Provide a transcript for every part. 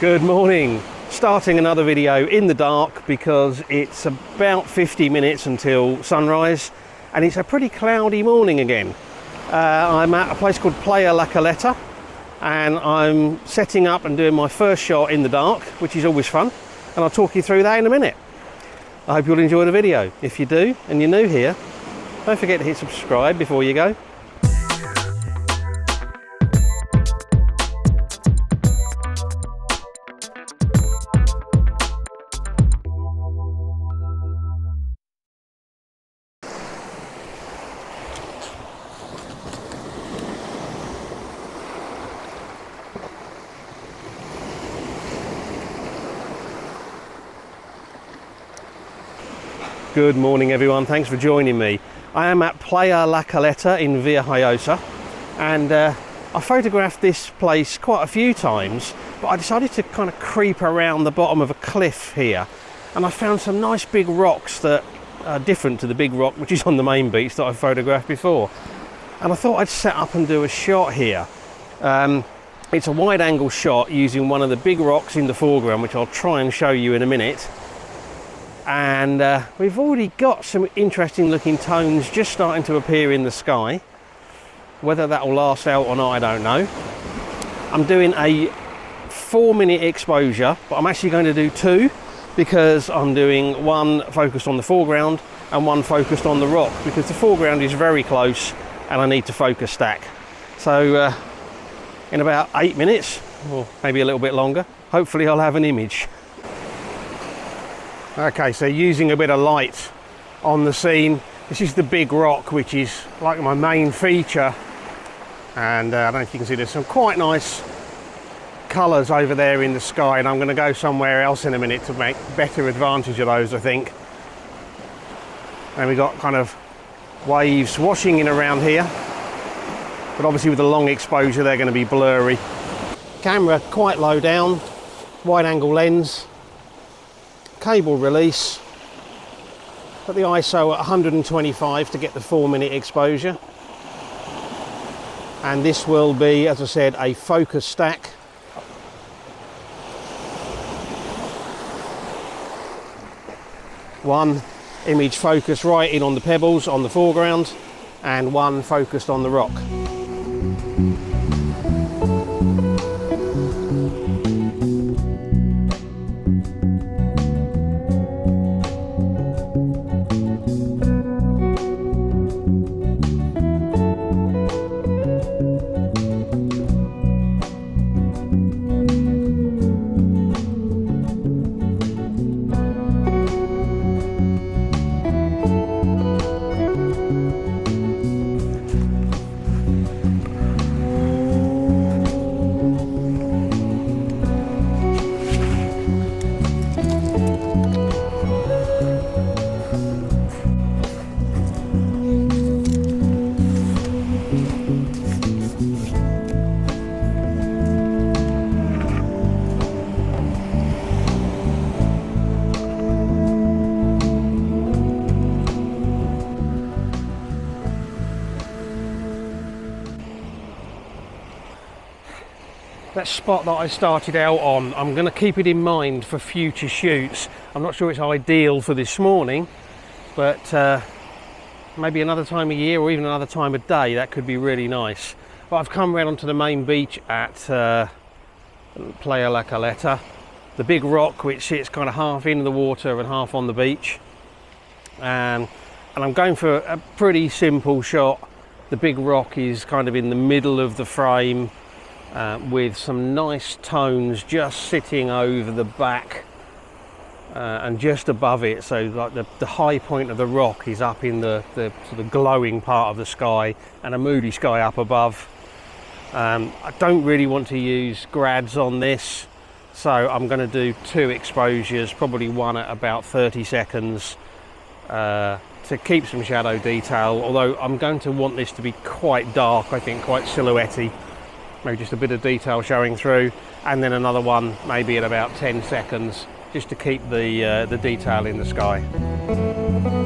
Good morning. Starting another video in the dark because it's about 50 minutes until sunrise and it's a pretty cloudy morning again. Uh, I'm at a place called Playa La Caleta and I'm setting up and doing my first shot in the dark, which is always fun. And I'll talk you through that in a minute. I hope you'll enjoy the video. If you do and you're new here, don't forget to hit subscribe before you go. Good morning everyone, thanks for joining me. I am at Playa La Caleta in Villajoyosa and uh, I photographed this place quite a few times but I decided to kind of creep around the bottom of a cliff here and I found some nice big rocks that are different to the big rock which is on the main beach that I photographed before and I thought I'd set up and do a shot here. Um, it's a wide angle shot using one of the big rocks in the foreground which I'll try and show you in a minute and uh, we've already got some interesting looking tones just starting to appear in the sky. Whether that will last out or not I don't know. I'm doing a four minute exposure but I'm actually going to do two because I'm doing one focused on the foreground and one focused on the rock because the foreground is very close and I need to focus stack. So uh, in about eight minutes or maybe a little bit longer hopefully I'll have an image Okay, so using a bit of light on the scene. This is the big rock, which is like my main feature. And uh, I don't know if you can see there's some quite nice colours over there in the sky. And I'm going to go somewhere else in a minute to make better advantage of those, I think. And we've got kind of waves washing in around here. But obviously with the long exposure, they're going to be blurry. Camera quite low down, wide angle lens cable release put the ISO at 125 to get the four minute exposure. And this will be as I said a focus stack. One image focused right in on the pebbles on the foreground and one focused on the rock that spot that I started out on, I'm going to keep it in mind for future shoots. I'm not sure it's ideal for this morning, but uh, maybe another time of year or even another time of day, that could be really nice. But I've come around onto the main beach at uh, Playa La Caleta, the big rock which sits kind of half in the water and half on the beach. And I'm going for a pretty simple shot. The big rock is kind of in the middle of the frame uh, with some nice tones just sitting over the back uh, and just above it. So like the, the high point of the rock is up in the, the sort of glowing part of the sky and a moody sky up above. Um, I don't really want to use grads on this so I'm going to do two exposures probably one at about 30 seconds uh, to keep some shadow detail although I'm going to want this to be quite dark I think quite silhouette maybe just a bit of detail showing through and then another one maybe in about 10 seconds just to keep the, uh, the detail in the sky.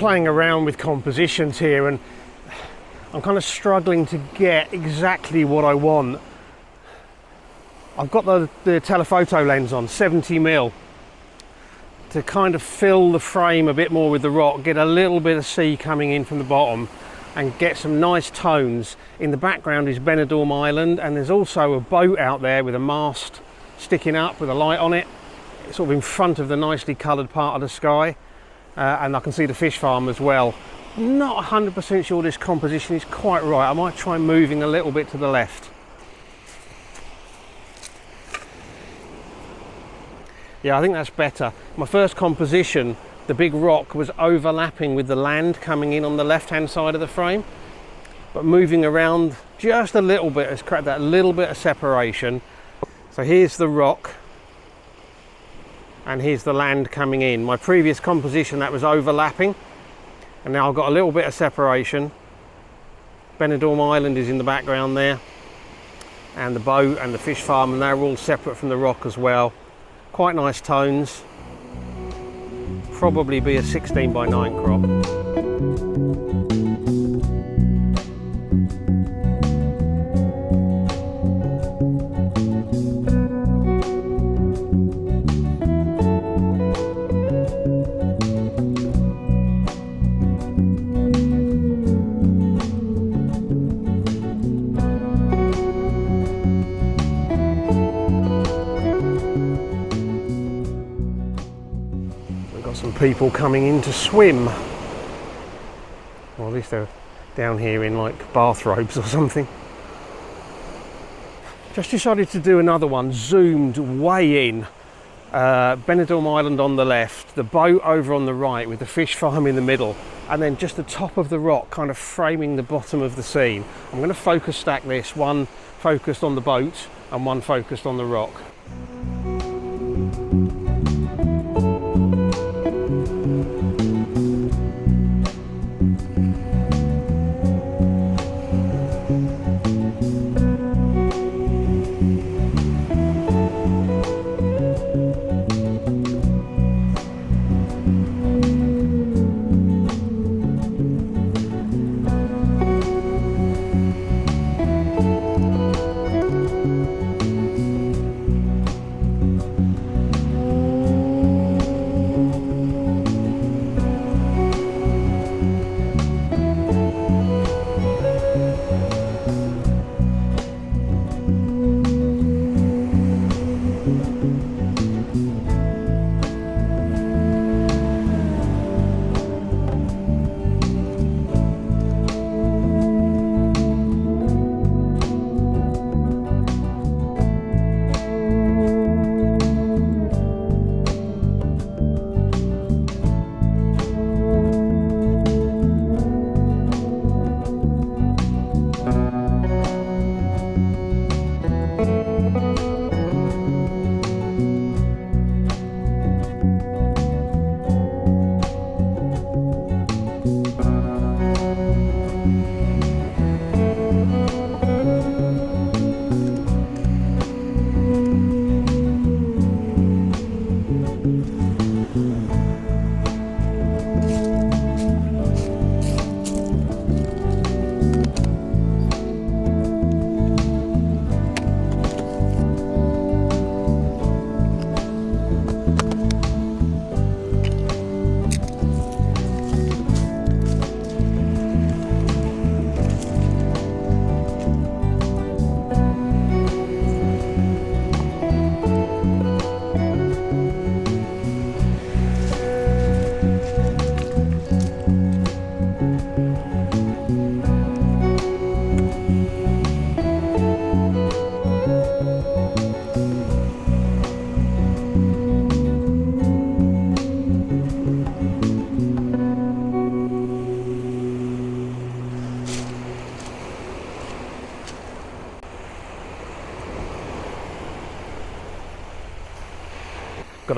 Playing around with compositions here and I'm kind of struggling to get exactly what I want. I've got the, the telephoto lens on, 70 mil, to kind of fill the frame a bit more with the rock, get a little bit of sea coming in from the bottom and get some nice tones. In the background is Benidorm Island and there's also a boat out there with a mast sticking up with a light on it, sort of in front of the nicely coloured part of the sky. Uh, and I can see the fish farm as well. Not 100% sure this composition is quite right. I might try moving a little bit to the left. Yeah, I think that's better. My first composition, the big rock was overlapping with the land coming in on the left-hand side of the frame. But moving around just a little bit has created that little bit of separation. So here's the rock and here's the land coming in. My previous composition that was overlapping and now I've got a little bit of separation. Benidorm Island is in the background there and the boat and the fish farm and they're all separate from the rock as well. Quite nice tones. Probably be a 16 by 9 crop. People coming in to swim. Or at least they're down here in like bathrobes or something. Just decided to do another one, zoomed way in. Uh, Benidorm Island on the left, the boat over on the right with the fish farm in the middle, and then just the top of the rock kind of framing the bottom of the scene. I'm going to focus stack this, one focused on the boat and one focused on the rock.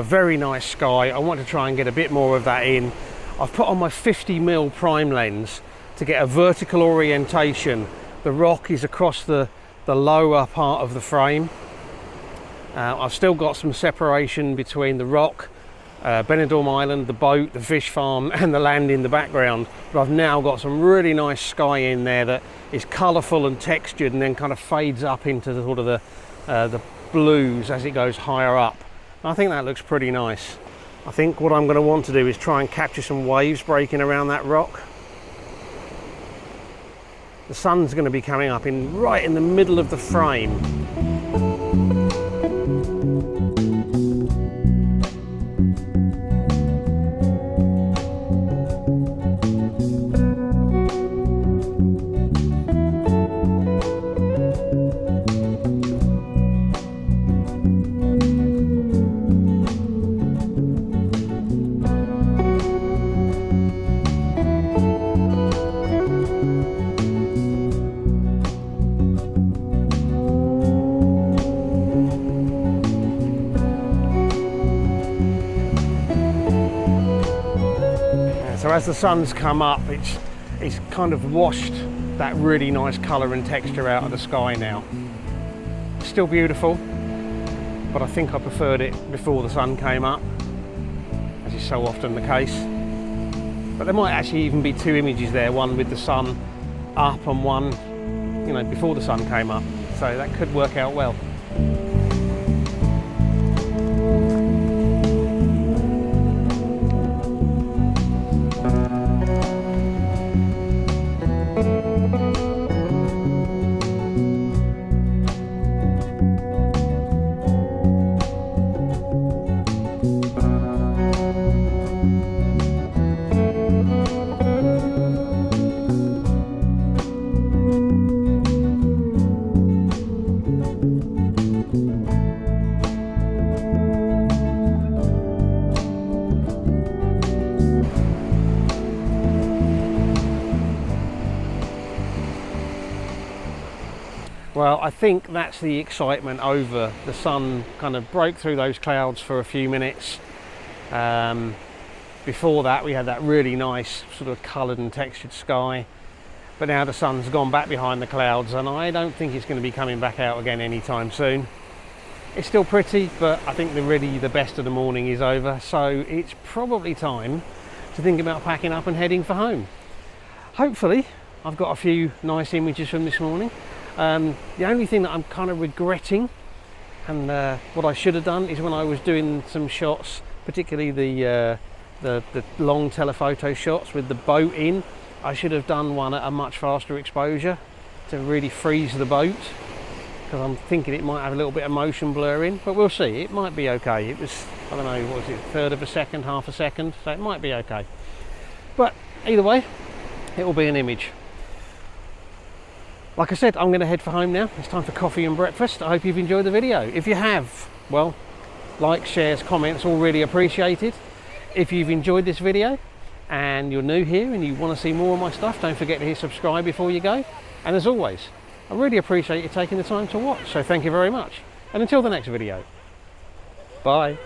A very nice sky. I want to try and get a bit more of that in. I've put on my 50mm prime lens to get a vertical orientation. The rock is across the, the lower part of the frame. Uh, I've still got some separation between the rock uh, Benidorm Island, the boat, the fish farm, and the land in the background. But I've now got some really nice sky in there that is colourful and textured, and then kind of fades up into the sort of the uh, the blues as it goes higher up. I think that looks pretty nice. I think what I'm going to want to do is try and capture some waves breaking around that rock. The sun's going to be coming up in right in the middle of the frame So as the sun's come up, it's, it's kind of washed that really nice colour and texture out of the sky now. Still beautiful, but I think I preferred it before the sun came up, as is so often the case. But there might actually even be two images there, one with the sun up and one, you know, before the sun came up. So that could work out well. Well, I think that's the excitement over. The sun kind of broke through those clouds for a few minutes. Um, before that, we had that really nice sort of coloured and textured sky. But now the sun's gone back behind the clouds, and I don't think it's going to be coming back out again anytime soon. It's still pretty, but I think the really the best of the morning is over. So it's probably time to think about packing up and heading for home. Hopefully, I've got a few nice images from this morning. Um, the only thing that I'm kind of regretting and uh, what I should have done is when I was doing some shots, particularly the, uh, the, the long telephoto shots with the boat in, I should have done one at a much faster exposure to really freeze the boat because I'm thinking it might have a little bit of motion blur in, but we'll see. It might be okay. It was, I don't know, what was it, third of a second, half a second, so it might be okay. But either way, it will be an image. Like I said, I'm going to head for home now. It's time for coffee and breakfast. I hope you've enjoyed the video. If you have, well, likes, shares, comments, all really appreciated. If you've enjoyed this video and you're new here and you want to see more of my stuff, don't forget to hit subscribe before you go. And as always, I really appreciate you taking the time to watch. So thank you very much. And until the next video, bye.